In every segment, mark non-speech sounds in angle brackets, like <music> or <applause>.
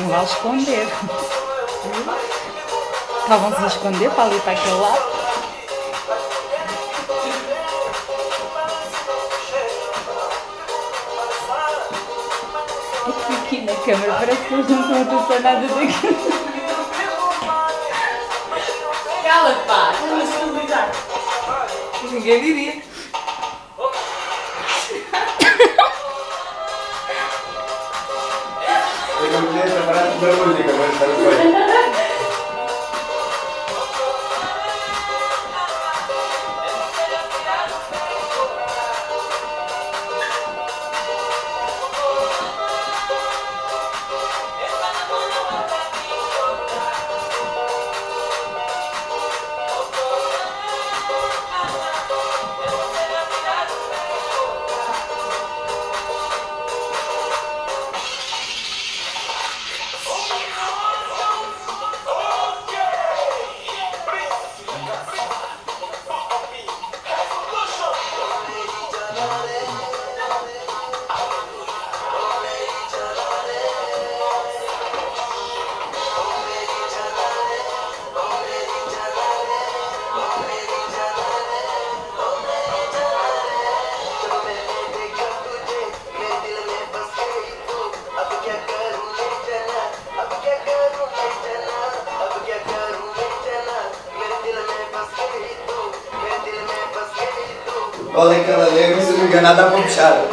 Não vale esconder. Estavam-se a esconder para ali para aquele lado. Aqui, na câmera parece que eles não estão a passar nada daqui. Cala, pá! Ninguém diria. Porque para tu y <laughs> Olha aquela légua, se não enganar, dá para puxar.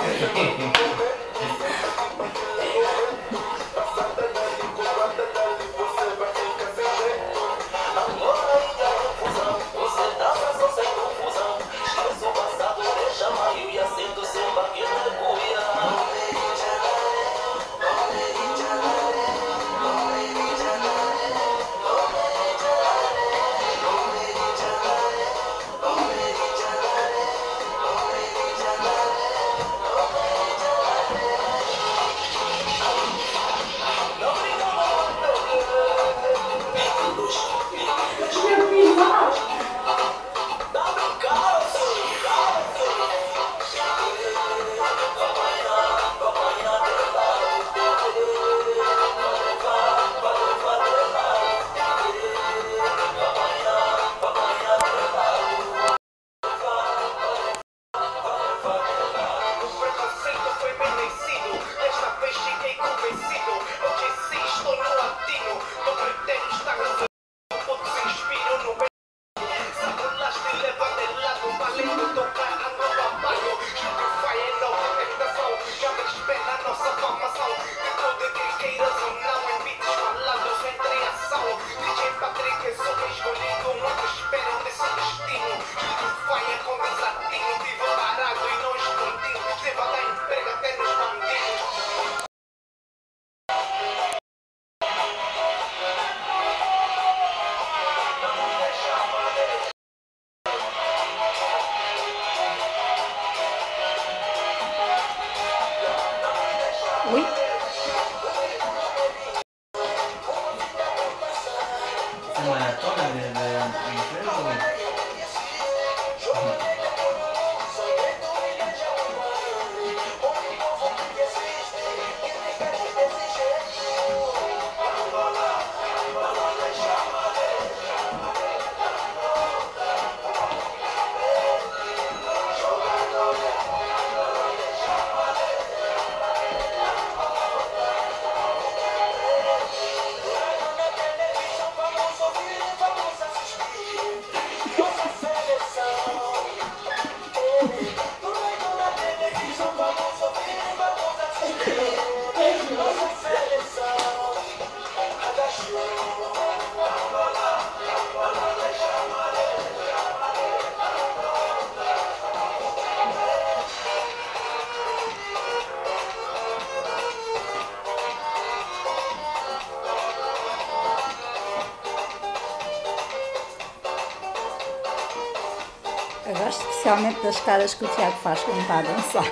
Gosto especialmente das caras que o Tiago faz quando está a dançar.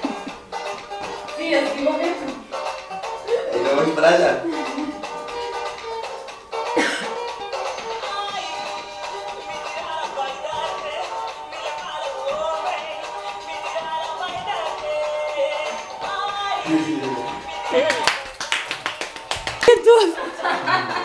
Sim, assim, vou ver tudo. Ainda vou esperar já. Que tudo!